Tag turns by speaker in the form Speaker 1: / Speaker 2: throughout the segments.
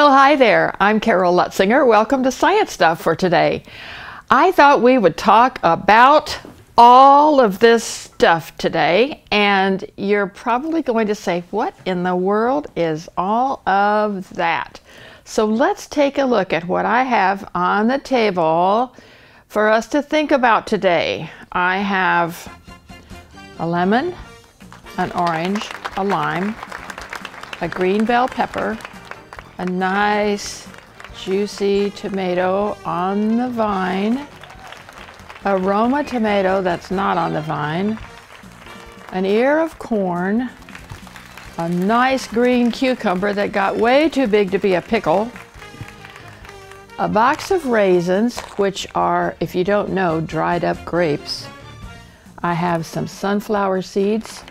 Speaker 1: Well, hi there. I'm Carol Lutsinger. Welcome to Science Stuff for today. I thought we would talk about all of this stuff today, and you're probably going to say, What in the world is all of that? So let's take a look at what I have on the table for us to think about today. I have a lemon, an orange, a lime, a green bell pepper, a nice juicy tomato on the vine, a Roma tomato that's not on the vine, an ear of corn, a nice green cucumber that got way too big to be a pickle, a box of raisins, which are, if you don't know, dried up grapes. I have some sunflower seeds,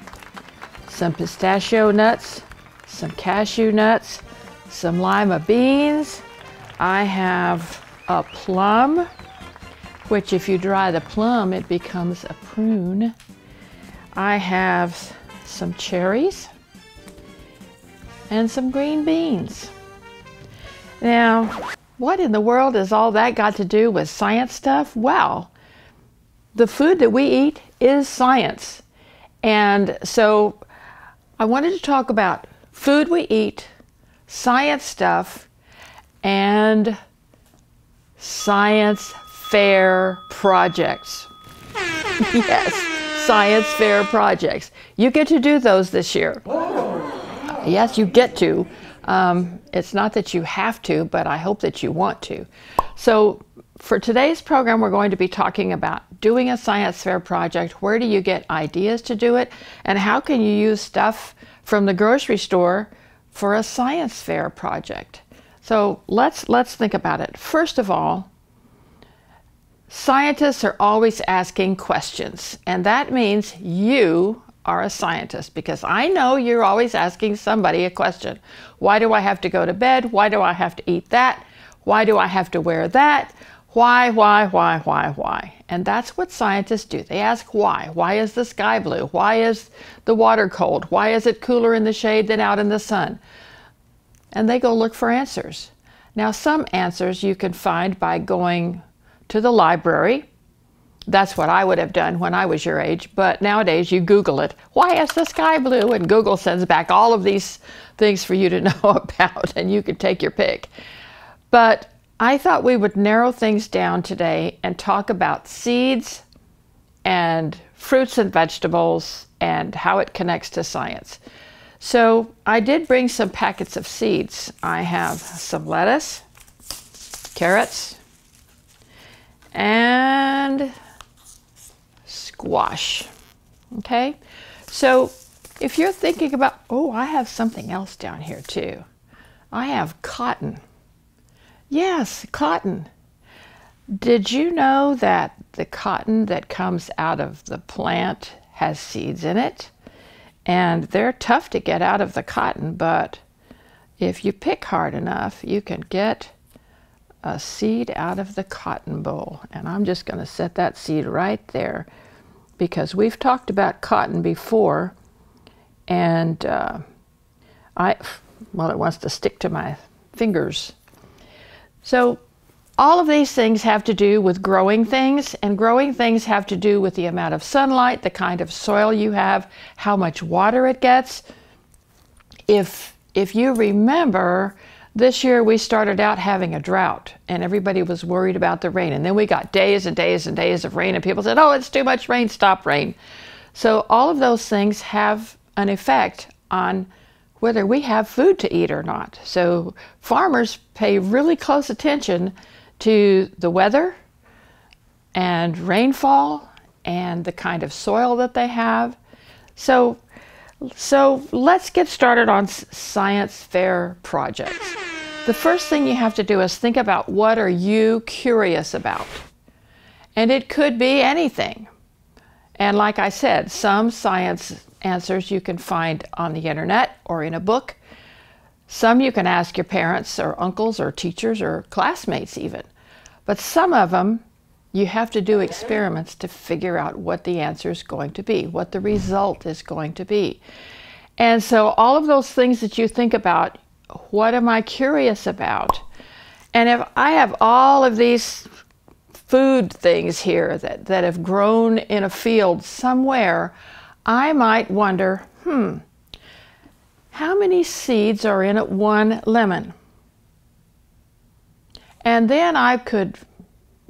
Speaker 1: some pistachio nuts, some cashew nuts, some lima beans. I have a plum, which if you dry the plum, it becomes a prune. I have some cherries and some green beans. Now, what in the world has all that got to do with science stuff? Well, the food that we eat is science. And so I wanted to talk about food we eat science stuff and science fair projects. yes, science fair projects. You get to do those this year. Yes, you get to. Um, it's not that you have to, but I hope that you want to. So, for today's program, we're going to be talking about doing a science fair project. Where do you get ideas to do it? And how can you use stuff from the grocery store for a science fair project. So let's let's think about it. First of all, scientists are always asking questions, and that means you are a scientist because I know you're always asking somebody a question. Why do I have to go to bed? Why do I have to eat that? Why do I have to wear that? Why, why, why, why, why? And that's what scientists do. They ask why. Why is the sky blue? Why is the water cold? Why is it cooler in the shade than out in the sun? And they go look for answers. Now, some answers you can find by going to the library. That's what I would have done when I was your age, but nowadays you Google it. Why is the sky blue? And Google sends back all of these things for you to know about, and you can take your pick. But I thought we would narrow things down today and talk about seeds and fruits and vegetables and how it connects to science. So I did bring some packets of seeds. I have some lettuce, carrots, and squash. Okay, so if you're thinking about, oh, I have something else down here too. I have cotton. Yes, cotton. Did you know that the cotton that comes out of the plant has seeds in it? And they're tough to get out of the cotton, but if you pick hard enough, you can get a seed out of the cotton boll. And I'm just going to set that seed right there because we've talked about cotton before. And uh, I, well, it wants to stick to my fingers so all of these things have to do with growing things, and growing things have to do with the amount of sunlight, the kind of soil you have, how much water it gets. If, if you remember, this year we started out having a drought and everybody was worried about the rain. And then we got days and days and days of rain, and people said, Oh, it's too much rain, stop rain. So all of those things have an effect on whether we have food to eat or not. So farmers pay really close attention to the weather and rainfall and the kind of soil that they have. So so let's get started on science fair projects. The first thing you have to do is think about what are you curious about? And it could be anything. And like I said, some science answers you can find on the internet or in a book. Some you can ask your parents or uncles or teachers or classmates even. But some of them you have to do experiments to figure out what the answer is going to be, what the result is going to be. And so all of those things that you think about what am I curious about? And if I have all of these food things here that, that have grown in a field somewhere, I might wonder, hmm, how many seeds are in one lemon? And then I could,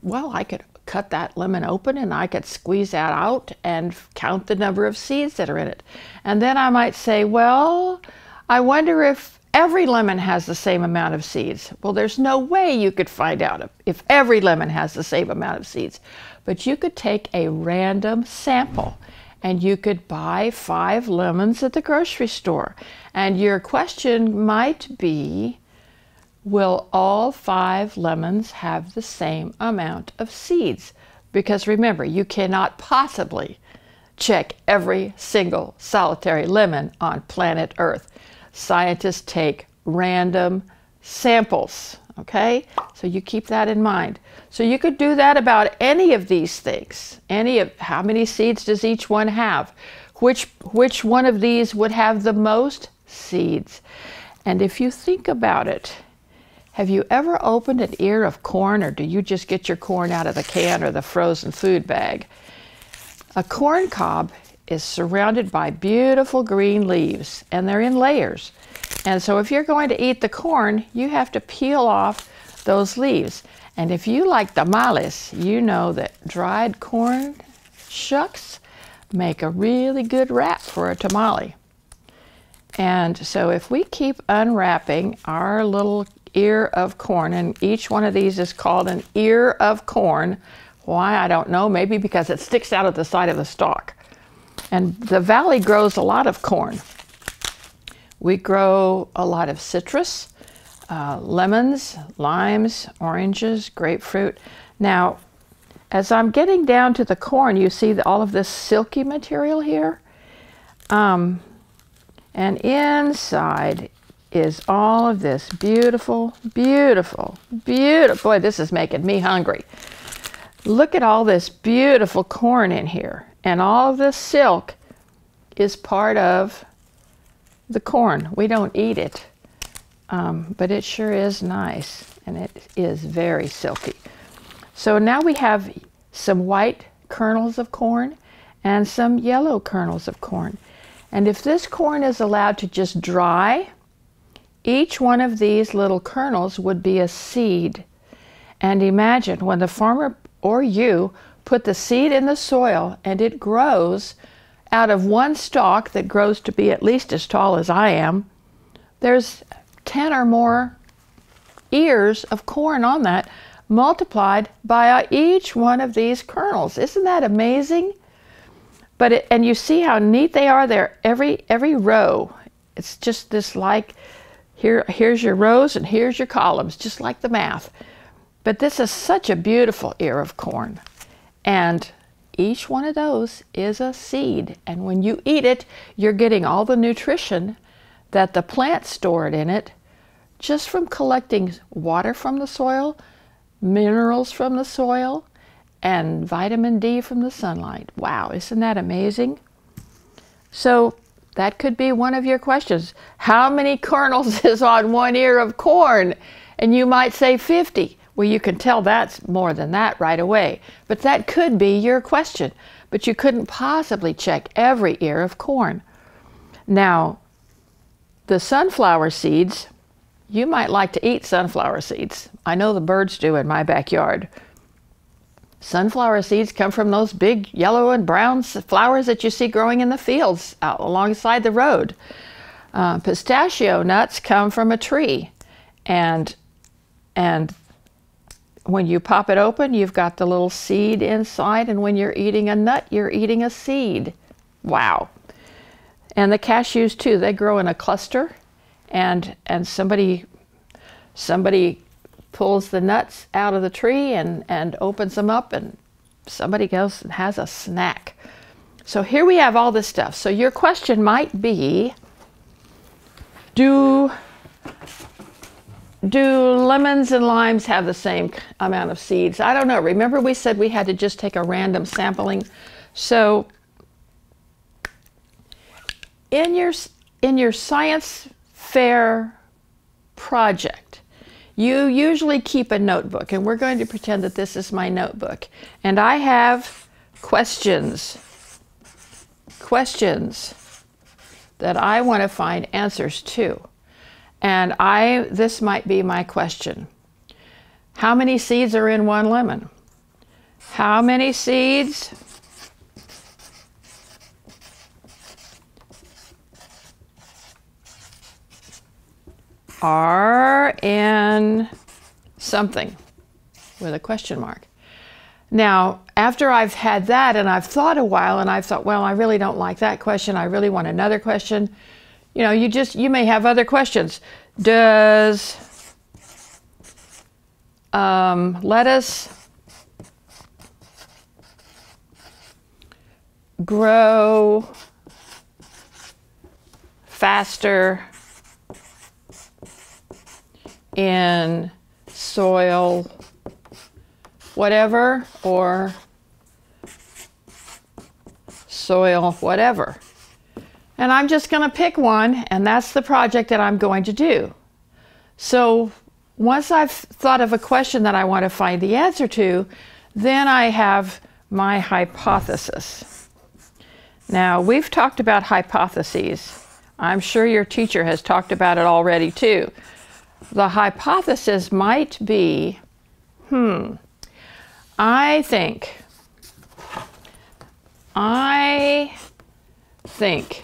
Speaker 1: well, I could cut that lemon open and I could squeeze that out and count the number of seeds that are in it. And then I might say, well, I wonder if every lemon has the same amount of seeds. Well, there's no way you could find out if every lemon has the same amount of seeds. But you could take a random sample and you could buy five lemons at the grocery store. And your question might be Will all five lemons have the same amount of seeds? Because remember, you cannot possibly check every single solitary lemon on planet Earth. Scientists take random samples, okay? So you keep that in mind. So you could do that about any of these things. Any of how many seeds does each one have? Which which one of these would have the most seeds? And if you think about it, have you ever opened an ear of corn or do you just get your corn out of the can or the frozen food bag? A corn cob is surrounded by beautiful green leaves and they're in layers. And so if you're going to eat the corn, you have to peel off those leaves. And if you like tamales, you know that dried corn shucks make a really good wrap for a tamale. And so if we keep unwrapping our little ear of corn, and each one of these is called an ear of corn. Why, I don't know. Maybe because it sticks out at the side of the stalk. And the valley grows a lot of corn. We grow a lot of citrus, uh, lemons, limes, oranges, grapefruit. Now, as I'm getting down to the corn, you see all of this silky material here. Um, and inside is all of this beautiful, beautiful, beautiful. Boy, this is making me hungry. Look at all this beautiful corn in here. And all this silk is part of the corn. We don't eat it, um, but it sure is nice. And it is very silky. So now we have some white kernels of corn and some yellow kernels of corn. And if this corn is allowed to just dry, each one of these little kernels would be a seed. And imagine when the farmer or you put the seed in the soil and it grows out of one stalk that grows to be at least as tall as I am, there's 10 or more ears of corn on that multiplied by uh, each one of these kernels. Isn't that amazing? But it, and you see how neat they are there every every row. It's just this like here, here's your rows and here's your columns, just like the math. But this is such a beautiful ear of corn. And each one of those is a seed. And when you eat it, you're getting all the nutrition that the plant stored in it just from collecting water from the soil, minerals from the soil, and vitamin D from the sunlight. Wow, isn't that amazing? So that could be one of your questions. How many kernels is on one ear of corn? And you might say 50. Well, you can tell that's more than that right away. But that could be your question. But you couldn't possibly check every ear of corn. Now, the sunflower seeds, you might like to eat sunflower seeds. I know the birds do in my backyard. Sunflower seeds come from those big yellow and brown flowers that you see growing in the fields out alongside the road. Uh, pistachio nuts come from a tree, and and when you pop it open, you've got the little seed inside, and when you're eating a nut, you're eating a seed. Wow! And the cashews too; they grow in a cluster, and and somebody somebody pulls the nuts out of the tree and, and opens them up and somebody goes and has a snack. So here we have all this stuff. So your question might be, do, do lemons and limes have the same amount of seeds? I don't know. Remember we said we had to just take a random sampling. So in your, in your science fair project. You usually keep a notebook, and we're going to pretend that this is my notebook. And I have questions, questions that I want to find answers to. And I, this might be my question. How many seeds are in one lemon? How many seeds are in something with a question mark? Now, after I've had that and I've thought a while and I've thought, well, I really don't like that question, I really want another question, you know, you just, you may have other questions. Does um, lettuce grow faster in soil whatever or soil whatever. And I'm just going to pick one, and that's the project that I'm going to do. So once I've thought of a question that I want to find the answer to, then I have my hypothesis. Now, we've talked about hypotheses. I'm sure your teacher has talked about it already too. The hypothesis might be hmm, I think, I think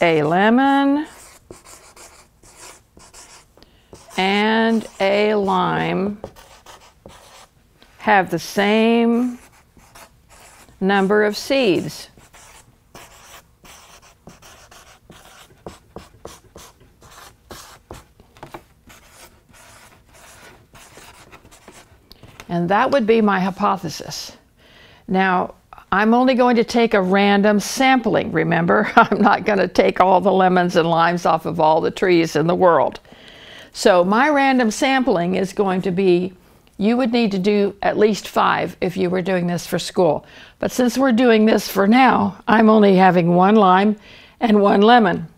Speaker 1: a lemon and a lime have the same number of seeds. And that would be my hypothesis. Now, I'm only going to take a random sampling, remember? I'm not going to take all the lemons and limes off of all the trees in the world. So my random sampling is going to be, you would need to do at least five if you were doing this for school. But since we're doing this for now, I'm only having one lime and one lemon.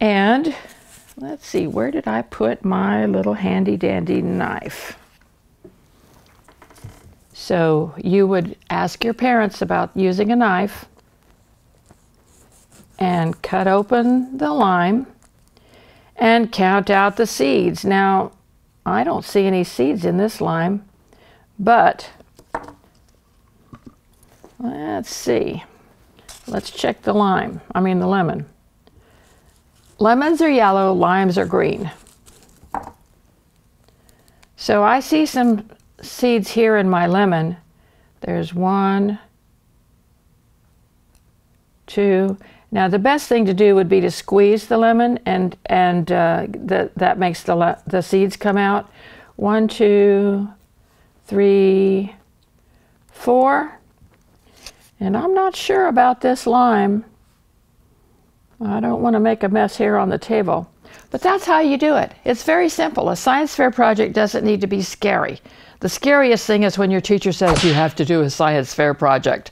Speaker 1: And let's see, where did I put my little handy dandy knife? So you would ask your parents about using a knife and cut open the lime and count out the seeds. Now, I don't see any seeds in this lime, but let's see. Let's check the lime, I mean the lemon. Lemons are yellow, limes are green. So I see some seeds here in my lemon. There's one, two. Now the best thing to do would be to squeeze the lemon and, and uh, that, that makes the, the seeds come out. One, two, three, four. And I'm not sure about this lime. I don't want to make a mess here on the table. But that's how you do it. It's very simple. A science fair project doesn't need to be scary. The scariest thing is when your teacher says you have to do a science fair project.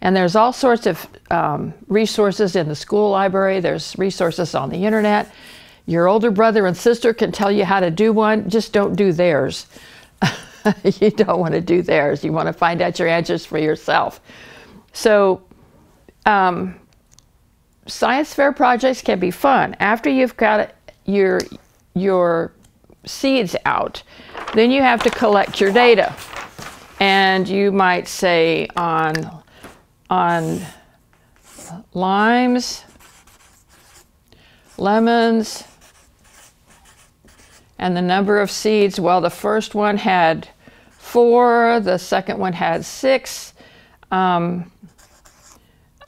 Speaker 1: And there's all sorts of um, resources in the school library, there's resources on the internet. Your older brother and sister can tell you how to do one, just don't do theirs. you don't want to do theirs. You want to find out your answers for yourself. So, um, science fair projects can be fun. After you've got your, your seeds out, then you have to collect your data. And you might say on, on limes, lemons, and the number of seeds, well, the first one had four, the second one had six. Um,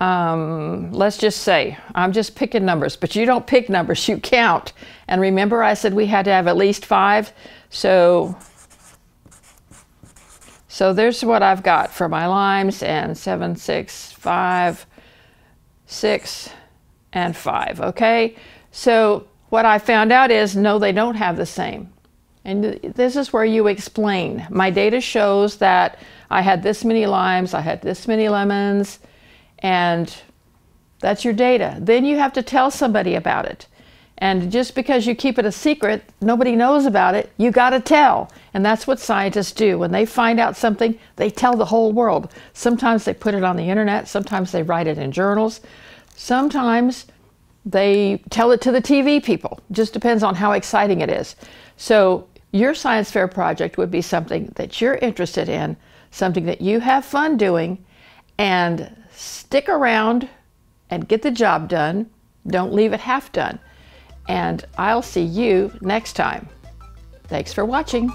Speaker 1: um, let's just say, I'm just picking numbers, but you don't pick numbers, you count. And remember I said we had to have at least five? So, so there's what I've got for my limes and seven, six, five, six, and five, okay? So what I found out is, no, they don't have the same. And this is where you explain. My data shows that I had this many limes, I had this many lemons, and That's your data. Then you have to tell somebody about it. And just because you keep it a secret, nobody knows about it, you got to tell. And that's what scientists do. When they find out something, they tell the whole world. Sometimes they put it on the internet, sometimes they write it in journals, sometimes they tell it to the TV people. Just depends on how exciting it is. So, your science fair project would be something that you're interested in, something that you have fun doing, and stick around and get the job done. Don't leave it half done and I'll see you next time. Thanks for watching.